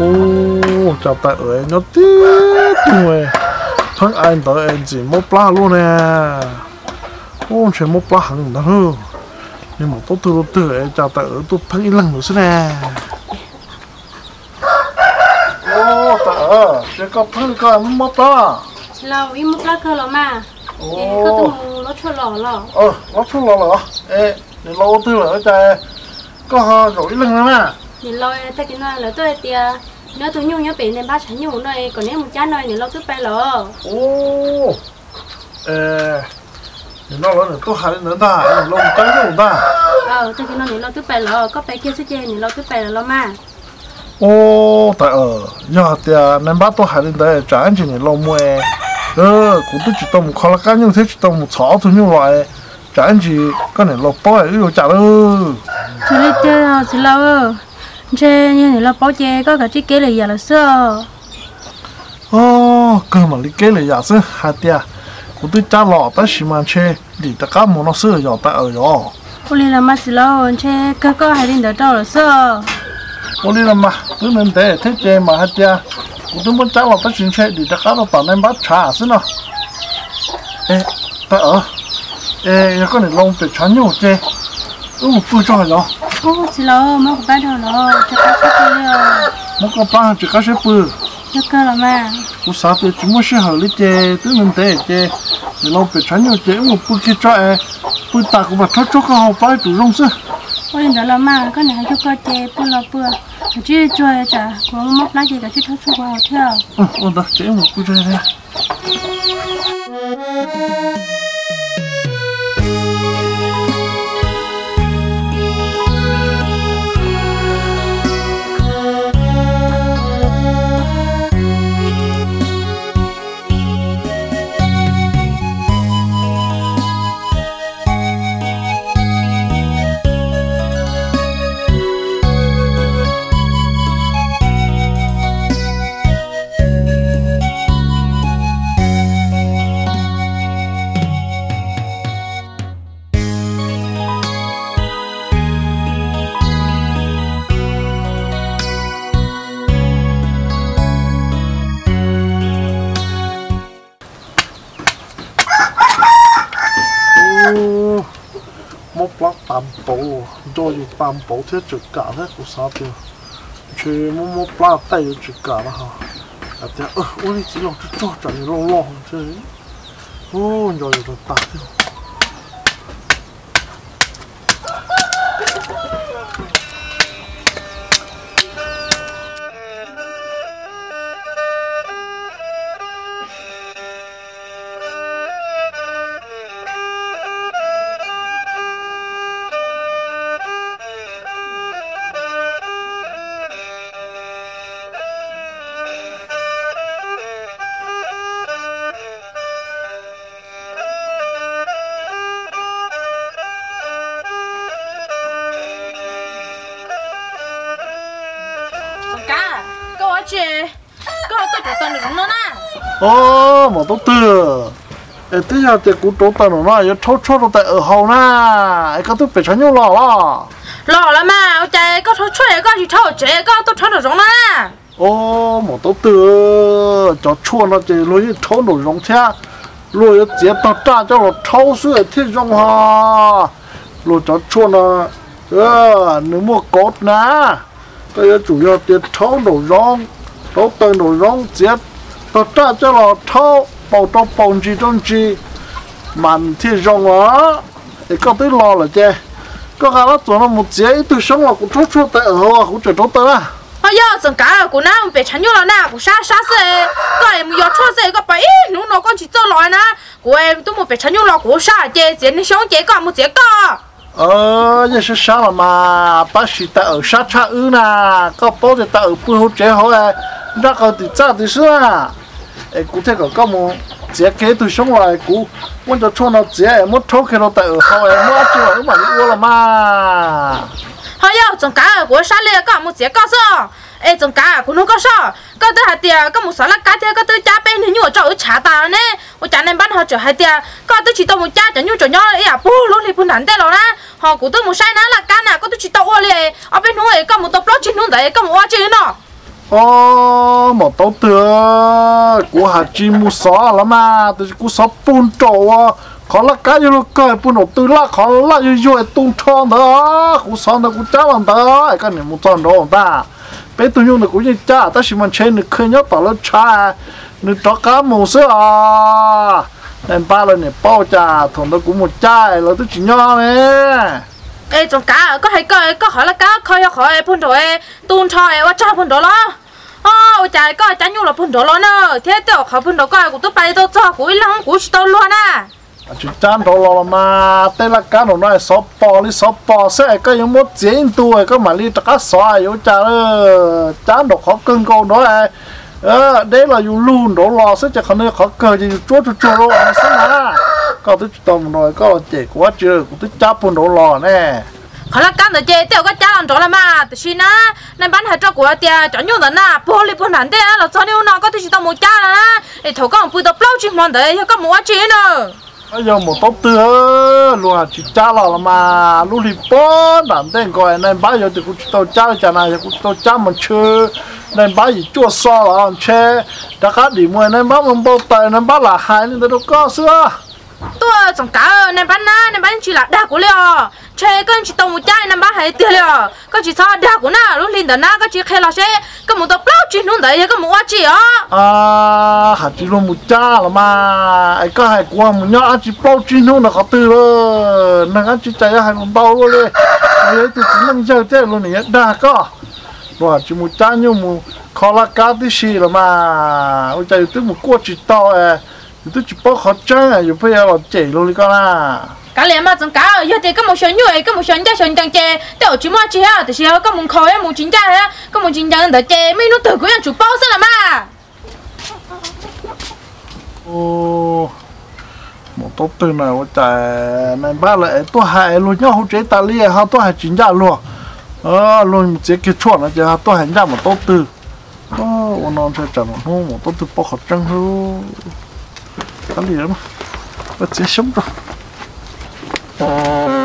ô chào tại ở nó tiếc rồi thằng anh tới anh chỉ một pla luôn nè ô chỉ một pla hẳn đó hư nhưng mà tốt từ từ em chào ở tôi ít lần nữa xí nè ô tại ở chỉ có thằng cái một pla lâu im một lá cơ lo mà. Ô. Nó cho lò lò. Ờ nó chút lo lo ê để lâu từ rồi chạy có họ rồi ít lần nữa nè. Thì lo ta cái nói là tôi tia nếu tôi nhung nhớ bị nên ba chẳng nhung này còn nếu một chán này thì lo cứ bay lò. Ô. Ê 你那人都还能打，你弄干净打。 ờ tôi cái nói thì lo cứ bay lò có bay kia sẽ chơi thì lo cứ bay lo mà 哦，但呃，呀的，恁爸都还能在站起来老母哎，呃，我都知道木考了干净，才知道木草头牛来，站起，跟恁老包哎，有家喽。 chỉ lấy chơi rồi chỉ lo chơi như thì lo bảo chơi có cả chiếc kế là giờ là sao 哦，哥们，你给了也是还的， cô tôi cha lọ ta xí mà chê đi ta cá mồ nó sơ giờ ta ở đó cô đi làm mà xí lọ chê cơ cơ hay đi đỡ đâu rồi sơ cô đi làm mà tôi nên để thế chê mà hết cha. Cô tôi muốn cha lọ ta xí chê đi ta cá nó tao nên bắt trà xí nó. Ê ta ở. Ê cái này lông bị chán nhau chê. Ừ phụ cho rồi không xí lọ mà không bắt đầu nó chắc cá sẽ bự nó có ba chỉ cá sẽ bự cho cơ là mà cú sao thì chúng mới sẽ hợp lý chế tự mình để chế để lâu phải tránh nhiều chế một bự kia cho em bự ta cũng phải thoát cho cái hộp bay tủ rong cô đi đó là mà có này cho có chơi bữa lo bữa chứ chơi chả cũng móc lá gì cả chứ thoát xuống vào theo ừ đó chế một bự chơi một lát tạm bộ rồi tạm bộ thế trực cả thế cú sao thì chơi một một lát tay trực cả là ha à thế, ơ ôi chỉ lòng cho cho chẳng lo lo chơi ô rồi rồi tạm thế cả ô mà tôi từ ê thế giờ thì cú trốn tao nó giờ chốt chốt nó tại ở hậu na. Ê cái tôi phải tránh nhau lò lò lọ là mà ở chị có thấu chơi có gì thấu chị có tôi thấu được giống nè ô mà tôi từ cho chua nó chỉ lối thấu nổi rong thế. Lối nó dễ tao ra cho nó thấu suy thế rong ha. Lối cho chua nó ờ nếu mua cốt na cái chủ yếu tiền thấu nổi rong thấu tơi nổi rong dễ nó ta cho nó thâu bầu trong bầu gì trong gì mặn thì rong ó thì có tới lo là chê. Có cả lát tụi nó một chế từ sống là cũng chút chút tại ở hoa cũng trở trốn tới à ôi ờ, giờ chẳng cả là của nam về chán nhau là na của sa sa xe có em giờ cho xe có bảy nụ nó con chỉ cho lo na của em tôi một về chăn nhau là của sa chê chế nên sống chế có một chế có. Ờ giờ sẽ sao là mà bác sĩ ta ở sát xa ư na có bố thì ta ở bùi hút chế hỏi à. ra còn thì cha thì xưa à. 哎，古这个搞么？这给对上来古，我就穿到这，莫抽开了头，后来莫就我买我了嘛。好哟，从家我啥嘞？搞么这搞嗦？哎，从家古侬搞嗦？搞得还点，搞么啥啦？家点搞得家边呢？你我找我查到呢，我家那班好找还点，搞得去到我家，人又找鸟了，哎呀，不落里不难得了啦。好，古都没晒那啦，干呐，搞得去到我嘞，阿边侬哎，搞么到不落去弄的，搞么我去弄。Ô, một tàu tựa của hạt chim mua xó lắm mà tôi cũng xó bún trổ à. Khó là cái gì lúc cái bún đầu tư là khó là gì rồi tung tròn đó. Cũng xó nó cũng chả làm đó. Cái này một tròn đó ta? Bé tôi nhung được cũng như cha, ta chỉ mà trên được khơi nhớ tao lớp cha. Nó cho cá mù sữa à. Nên ba lần này bao cha thằng đó cũng một chai là tôi chỉ nhau nè ê trong cá à, có hay có có hỏi là cá khơi khỏi phun rồi tuôn cho em cho phun đồ lo. Ờ ôi có chán nhu là phun đồ lo nè thế tôi khỏi phun đồ coi cũng tôi bay tôi cho cũng lăng cũng chỉ tôi luôn à chỉ chán đồ lo mà. Tên là cá đồ nói số bò đi số bò, sẽ có những mốt diễn tuổi có mà đi cá xóa yếu cha ơ chán đồ khó cưng câu nói ờ đây là dù luôn đồ lo sẽ chắc khả khó cơ thì chúa chúa chúa lo sẽ là có tôi tầm nói có chỉ quá chưa? Cũng tôi chắp bốn đồ lo nè. Khó là cam được chơi tiêu có cha làm chỗ là mà tự xin á nên bán hai cho của tia cho nhiều lần à. Bố li bố nản thế là cho nhiều nó có thể chỉ tao một cha là để thầu có một bữa tập lâu chỉ mòn đấy có một chuyện nữa bây giờ một tóc tưa luôn chỉ cha là mà lúc đi bó đàn tên gọi nên bây giờ thì cũng tao cha cha này cũng tao cha mình chưa. Nên bây giờ chua so là ăn chê đã cá đi mua nên bắt mình bao tay nên bắt là hai nên đâu có xưa tôi chẳng cả nên bán na nên bán chỉ là đa của liò chơi con chỉ tông một chai, nên bán hay tiền liò con chỉ sao đa của na lúc lên đó na con chỉ khai là xe con một tập lâu chỉ luôn đấy con một quá chỉ á. À hạt chỉ luôn một cha là mà. Ai có hai qua một nhá chỉ bao chỉ luôn là khó từ rồi nên ăn chỉ chạy hai một bao luôn đấy ai ấy tôi chỉ nâng chơi thế luôn này đa có. Rồi chỉ một cha nhưng mà khó là cá tí xì là mà. Ôi trời tôi một cua chỉ to à tôi chỉ bao khó chơi à bây giờ là chảy luôn đi con à. Cả liền mà chẳng cả giờ thì có một số người có một số gia số tăng chè tôi chỉ mua chỉ ha thì chỉ có một khối một chính gia ha có một chính gia để chè mấy nó tự của chủ bao sao là mà ô một tốt từ nào trời này ba lại tôi hại luôn nhau trợ ta lia ha tôi hại chính gia luôn. Ờ luôn một cái chuột nó chỉ ha tôi hại ra một tốt từ. Ô nó sẽ chẳng một một tốt từ bao khó trăng hơn cái gì đó mà. Nó chỉ sống rồi. Ờ.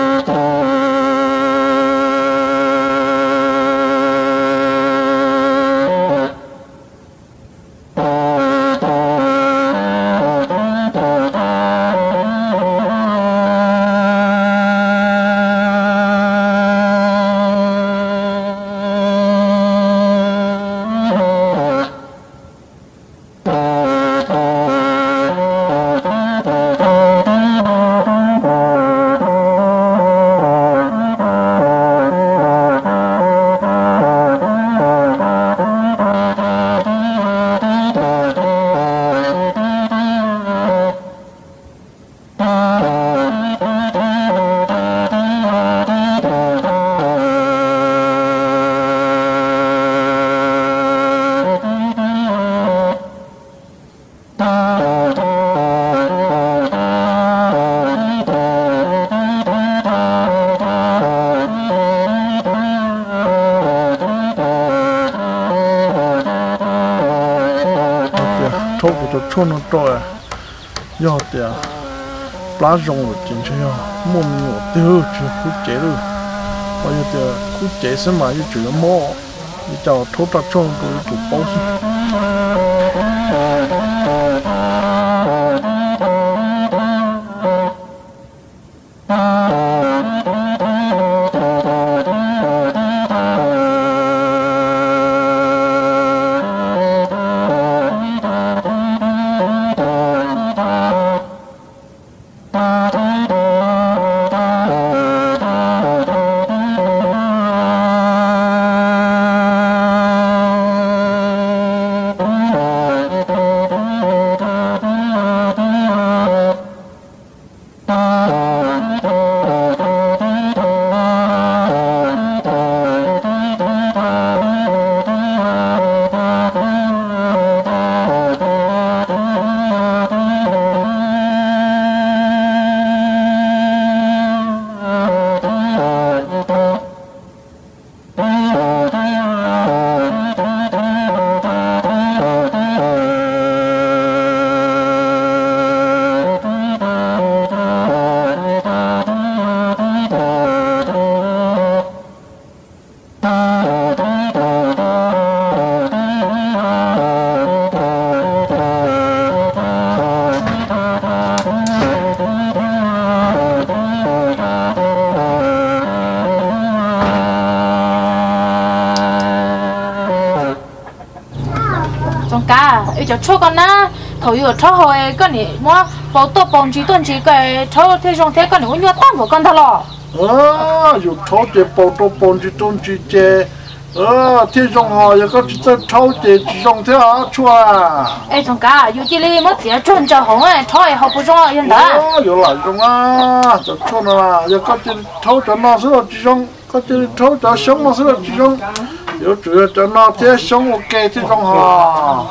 cho chôn nó trôi do tiền lá rong rồi chính cho yo mua mình ở tiêu chứ cứ chế được bây giờ thì cứ chế xem mà như chủ yếu mua như chào thốt ra chôn rồi chụp bao na thầu yêu cho hồi cái này mua bảo tổ bông chỉ tuần chỉ cái cho thế trong thế cái này muốn nhớ tam của con thà lọ ờ dù tháo chế bao tô bông chỉ tôn chỉ chế ờ thế trong họ giờ có chỉ tháo chế chỉ trong thế à chua ấy trong cả yêu chỉ lấy mất tiền chuẩn cho hồng ấy thôi học不中现在ờ giờ lại trong à cho chua là giờ có chỉ tháo cho nó sữa chỉ trong có chỉ tháo cho sống nó sữa chỉ trong giờ chủ yếu cho nó thế sống ok thế trong họ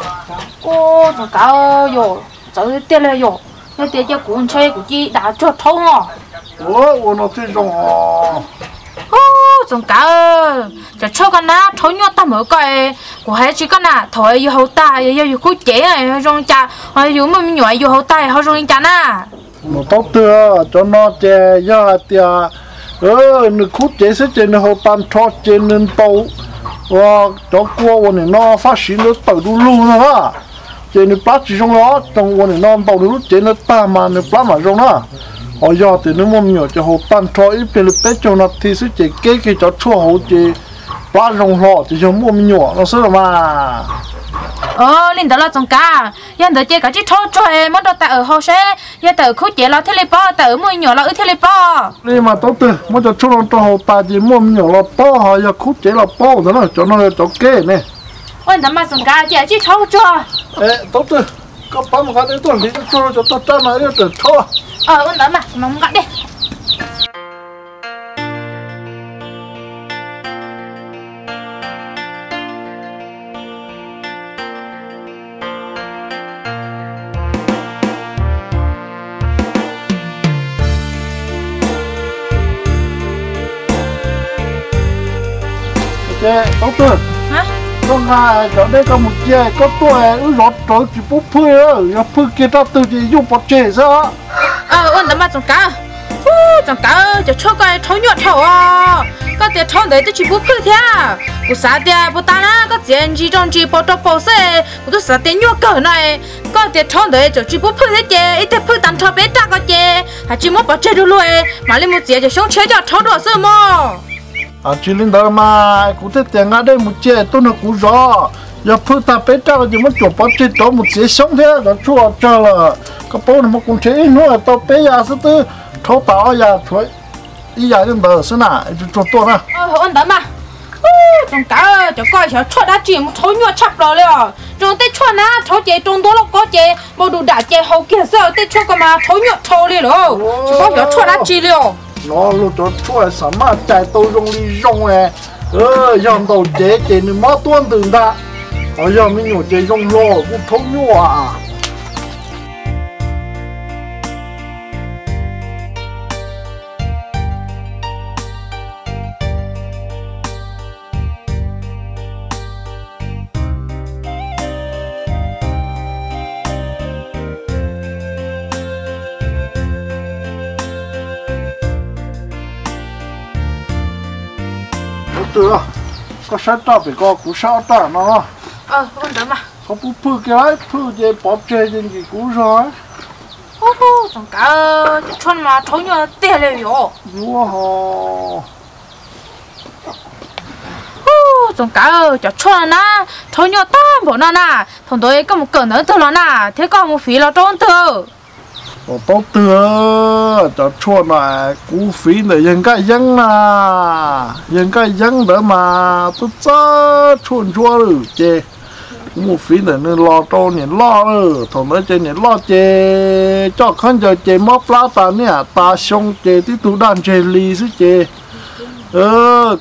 ô trong cả yo giờ tiền là yo cái tiền cho cuốn chơi của chị đã cho thâu ngọ ờ我那这种哦。ô trong cả cho cho con na thâu nhọ ta mở coi của hai chị con na thâu yêu hậu ta yêu yêu khu chế này trong cha yêu mà mình nhỏ yêu hậu ta họ trong cha na nó tốt tựa cho nó chè do tia ờ nó cút chế sẽ chế nó hậu tam cho chế nên tàu 我到过我那那发现了到处路了哈，这你把几种了，等我那那到处这那大嘛那把嘛种了，哦呀，这你莫苗就好办错一边了别种那提示这给给叫错好这。bà rồng lọ chỉ cho mua mi nhỏ nó sớm mà ờ linh đó là trong cá yên đó chơi cả chỉ thôi cho em mất đó tại ở hồ xe yên tại khu chế là thế này bao tại ở mua nhỏ là ở thế này bao đi mà tốt từ mất cho chúng nó hồ ta chỉ mua mi nhỏ là bao họ giờ khu chế là bao đó nó cho nó cho kê nè ôi đó mà trong cá chơi chỉ thôi cho ê tốt từ có bà mà cái đấy tuần thì cho cho tao cho nó được thôi ờ ôi đó mà mong gọi đi đi 네, doctor. hả? Trong hà chỗ đây có một chè có tuổi ứ rót trối chỉ bút phơi á, ya phơi kia ta từ chỉ dùng bọt chè sao? ờ ôi đó mà trong cả Ú, trong cả cho cho cái thâu nhọt theo à. Có thể thâu đấy tôi chỉ bút phơi thế bút sao thế bút ta na có tiền gì trong chỉ bút trong bút xe. Bút tôi sao tiền nhọt cỡ này. Có thể thâu đấy cho chỉ bút phơi thế chè. Ít thế phơi tạm thâu bé ta có chè. Hay chỉ muốn bút chè đủ rồi mà lên một chè cho sống chè cho thâu đồ sơ mò À chỉ linh đó mà, cụ thể tiền ở đây một chè tôi nó cũng rõ. Ya phơi ta bé ta chỉ muốn chụp bọt chè đó một chè sống thế, đó chua cho là cái bố nó một con chè nữa, tao bé ya sẽ tư. Thâu tao ya thôi. ý ya linh đó sẽ nà, cho tôi nè. ờ ôi đó mà trong cả cho coi cho cho đã chỉ một thâu nhọt chắp rồi rồi trong tết cho na thâu chè trong đó là có chè. Bao đủ đã chè hậu kia sao tết cho cái mà thâu nhọt thâu đi rồi chỉ có cho cho đã chỉ rồi nó lúc cho chua sao má chạy tôi rong đi rong à ờ dòng đầu chế chế nó má tuôn từ ta ở giờ mình nhổ chế rong lo, cũng thông nhua à. Có sát ta phải có cú sao ta nó. Ờ ôi đó mà có bút phư cái phư về bóp chơi trên cái cú rồi. Ô ô trong cả cho mà thâu nhọt tê lên rồi vua họ ô trong cả cho cho na thâu nhọt ta bộ na na thằng tôi có một cỡ nữa tôi là na thế có một phí là trốn tôi có cho này cú này cái cái mà. Cú này à. rồi thằng giờ ta ta xong tí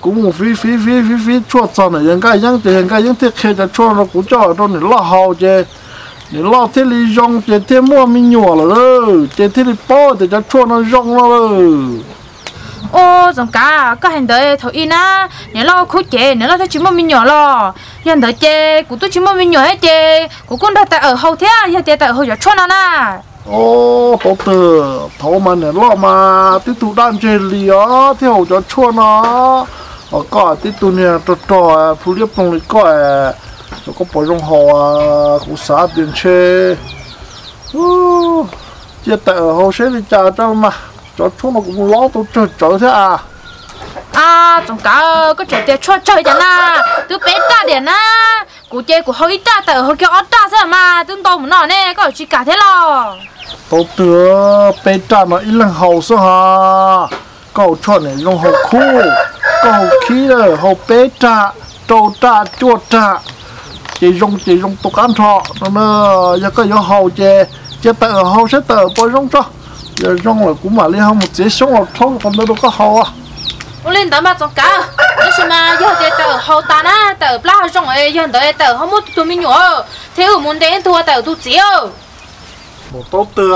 cũng phí phí phí phí phí, chua cho này dân cái dân chê dân cái dân thiết khê cho chua, nó cũng cho đâu này lo hậu chê để lo thế li rong để thế mua mi nhỏ rồi để thế li bao để cho chua nó rong rồi ô trong cả có hành đời thầu in á. Nếu lo khu chế nếu lo thấy một mình nhỏ lo. Hiện đời chế của tôi một mình nhỏ hết chế của con đã tại ở hậu thế hiện tại tại hậu giờ cho nó na ô tổ tử thầu mà này lo mà. Tí tụ đan chơi li á thế hậu cho chua nó. Ở có tí tụ cho cho phụ liếp phong li có cho có bỏ rong hồ à cũng xả tiền chơi ô chết tại ở hậu sẽ đi trả cho mà. Cho chua nó cũng lo tổ chơi chơi thế à? À mà trong cả có chuyện tiền cho chơi chẳng na. Từ bé ta điện na. Cụ chơi của hơi ta tờ hơi kia ót ta sao mà. Tương tao muốn nói nè có chỉ cả thế lo? Tổ tựa bê trả nó ít lần hậu số ha cậu cho này dùng hậu khu. Cậu khí rồi hậu bê trả trâu trả chuột trả chỉ dùng chỉ dùng tục ăn thọ nó nó giờ có có hậu chè chè tờ hậu sẽ tờ bôi dùng cho. Giờ dùng là cũng mà liên không một chế sống là thôi còn đâu có hậu à. Ô lên tao mà trong cả nhưng mà mà giờ thì tờ hậu ta na tờ bla trong ấy giờ tờ tờ không muốn tụi mình nhỏ. Thế ở muốn đến thua tờ tụi chiếu một tốt tựa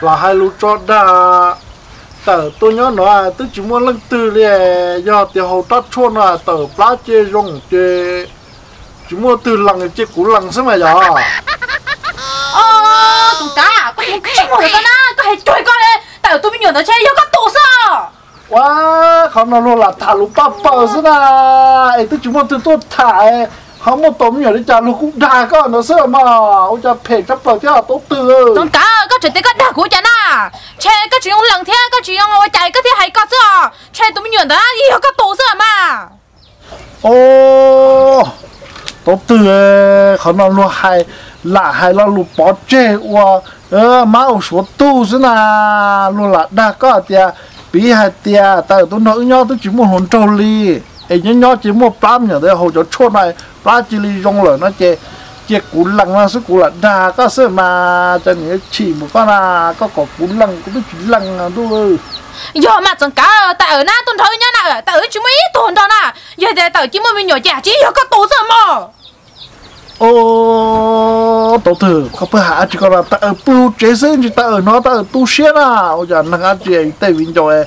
là hai lũ cho đà tờ tôi nhớ nó tôi chỉ muốn lần từ liền. Do tiền hậu tắt chuột là tờ plá chê dùng chê chỉ muốn từ lần chê cú lần xem mà giờ ờ tụi cả có muốn cái gì mà cái na có hay chơi con đấy tờ tụi mình nhỏ tờ chơi giờ có tổ sao? Wow không nó luôn là thả lũ ba bờ thế na ấy tôi chỉ muốn từ tôi thả không một tôm nhỏ đi trả lũ cũng đà có nó sợ mà. Ôi cha phê chấp bờ theo tốt tựa trong cả có chuyện cái đặc của chả na. Chơi cái chuyện lần thế cái chuyện ngồi chạy cái thế hay có sao chơi tụi mình nhỏ tờ giờ có tổ sao mà. Ô tốt tựa khó nó luôn hay là hay là lũ bỏ chê wa ờ má số tu thế na luôn là đa có à tia bị hai tia tại tôi nói nhau tôi chỉ muốn hồn trâu li ấy nhớ nhau chỉ muốn bám nhở đấy hồ cho chốt này bám chỉ li rong lở nó chê. Chê cú lăng nó sức cú là đa có sự mà, cho nhớ chỉ một con là có có cú lăng cũng biết chỉ lăng à tôi giờ mà chẳng cả tại ở na tuần thôi nhá nào tại ở chúng mấy tuần thôi nè giờ thì tại chỉ muốn mình nhỏ trẻ chỉ có tổ sao mà ô tổ tử có phải hạ chỉ còn là ta ở bưu chế sinh chỉ ta ở nó ta ở tu sửa à? Ôi giờ năng ăn gì Vinh cho rồi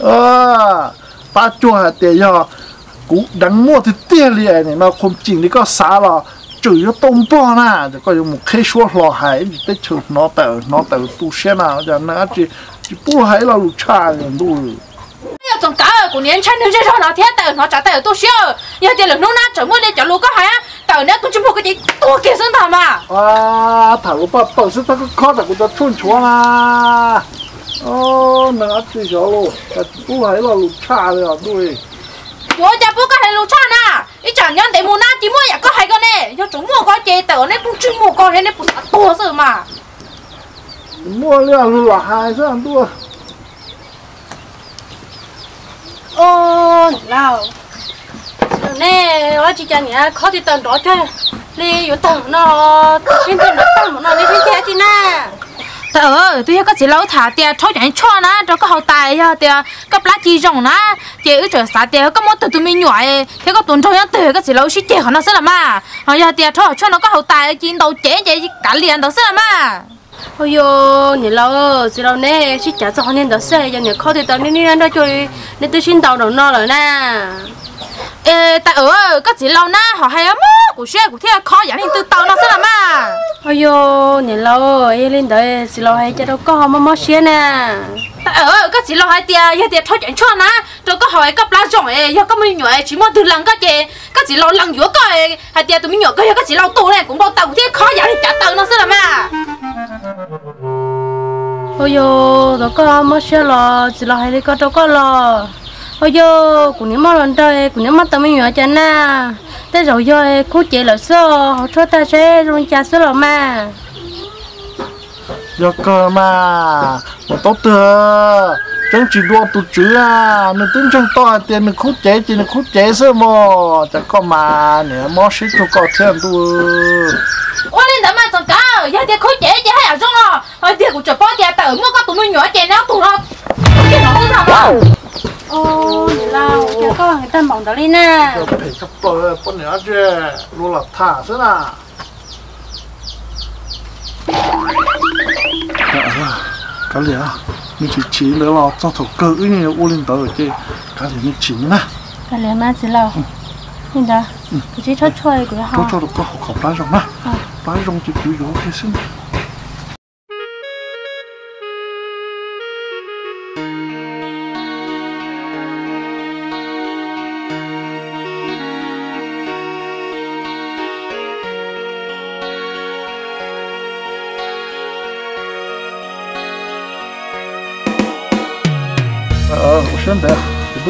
à, ba chua hạt tiền cho cú đắng mua thì tiền liền này nó không chỉnh thì có xá là chửi nó tôm bò na thì có một cái số lò hải thì tới chửi nó tại ở nó tại ở tu sửa à? Ôi giờ năng ăn chỉ chỉ bù hải là lục cha người tu giờ chẳng cả của年轻人这上哪天tại nó trả tại ở tu sửa giờ thì là nó na chẳng muốn đi trả lúa có hay tại nó cũng chỉ một cái gì to kia sinh thảm mà à thằng lúc bà bảo sự ta có khó là cũng cho chun chúa mà ô năng ăn chỉ cho luôn tại bù hải là lục cha rồi tôi yo cha bố có hay lúa cha nè ít chẳng nhân để mua na chỉ mua ya có hay con nè giờ chúng mua có chế tờ này cũng chỉ mua con này cũng to sự mà mua liền là hai sao tôi Ô lao nè ở chị chàng nhá khó thì tận đó chơi đi อยู่ tận nó xin tận nó tận nó đi xin thế chị nè. Tờ tôi có chỉ lâu thả tiền thôi chẳng cho na cho có hậu tài ya tiền có lá chi rồng na chị ở chỗ xã tiền có một từ tụi mình nhỏ thế có tuần thôi ya từ có chỉ lâu xí tiền nó sẽ là mà họ ya tiền thôi cho nó có hậu tài chín đầu chế chế cả liền đó sẽ là mà ôi yo nè lâu chị lâu nè? Chỉ trả cho nên đó xe, giờ nè khó thì tao nên nên đó chơi nên tôi xin tàu đầu nó rồi nè. Ê tại ở, có chỉ lâu na họ hay á. Của xe, của thế khó giải nên từ tàu nó sẽ làm à. ôi yo nè lâu em lên đấy, chị lâu hay cho đâu có mà mất xe nè. Tại ở, có chỉ lâu hay tia ya tia thôi chẳng cho na rồi có hỏi có lá rồng ấy ya có mình nhỏ, chỉ muốn từ lần cái gì có chỉ lâu lần giữa cái hai tia tụi mình nhỏ cái có chỉ lâu tu này cũng bao tàu thế khó giải nên trả tàu nó sẽ làm à ôi yo đó có mất xe lò chỉ là hay đi có đâu có lò ôi yo cũng nếu mà lần đây cũng nếu mà tao mình nhỏ chân nè thế rồi yo cú chị là sao họ cho ta sẽ luôn cha số lò mà giờ cơ mà. Một tốt tựa chẳng chỉ đua tụ chữ à. Nó tính trong to tiền nó khút chế chỉ nó khút chế sơ mò chẳng có mà nè mò xí cho có thêm tu. Ôi lên đó mà chẳng cả ya tia khó chế chế hay à rong à hai tia của chợ bao tia tàu mua có tụi mình nhỏ chế nó tụi nó cái nó sẽ làm mà ô nè lao cho có người ta mong đó đi nè giờ phải chấp bờ con nhỏ chứ. Luôn là thả thế nào cái gì à mình chỉ chỉ nữa là cho thổ cơ ấy như ô lên tới chứ cái gì mình chỉ nữa cái này mà chỉ lao nhìn đó chỉ cho chơi của họ cho cho được có học học bái rong nè bái rong chỉ chủ yếu cái xin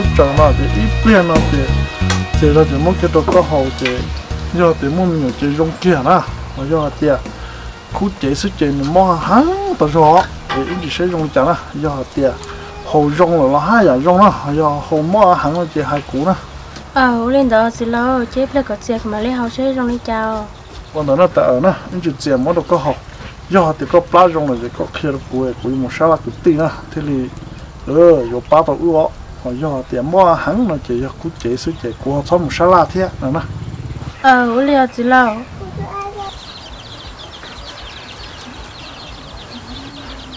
lúc chờ nó thì ít biển nó thì thì là thì muốn cái đồ có hậu thì do thì muốn nhiều chỉ rong kia na mà do thì khu chế sức chế nó mua hắn tao rõ thì ít sẽ rong chẳng na do thì hậu rong là nó hai giờ rong na do hậu mua hắn là chỉ hai cú na ờ lên đó xí lo chế là có chiếc mà lấy hậu sẽ trong đi chào. Còn đó nó tại na anh chỉ chế mua đồ có hậu. Do thì có ba rong là chỉ có kia là cú cú một sao là cú tiền na thế thì ờ ưu họ do tiền mua hắn là chỉ khu chế sức chế của cho một sao là thế nè na ờ lên xí lo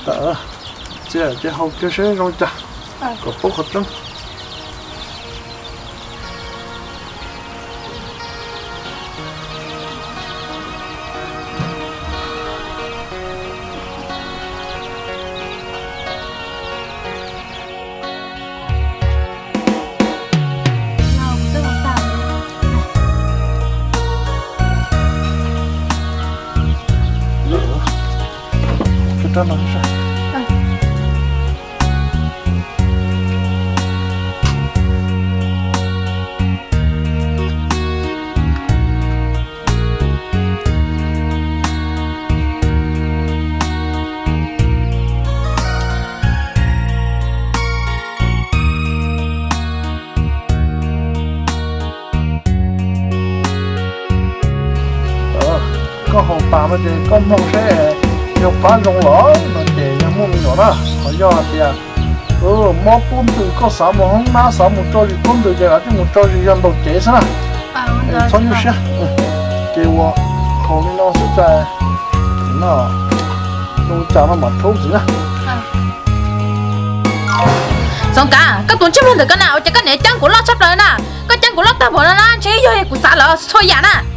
tớ chế chế hậu cái sẽ rong chả. Có bốc hợp trắng cái đó nó sao ờ có hộp bà mà thì có mong sẽ nhiều bán rộng lỡ nó để nhà mua mình rồi họ do thì à ừ mua bún từ có sáu một hôm má sáu một trôi bún từ giờ là cái một trôi thì dân đầu chế sao nè thôi như thế kêu họ họ nên nó sẽ chạy nó mà thấu gì nè xong cả các tuần chép luôn được cái nào chứ cái này chân của lo chép lại nè cái chân của lo ta bỏ ra chỉ vô của xã lỡ thôi giả nè